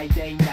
Friday night.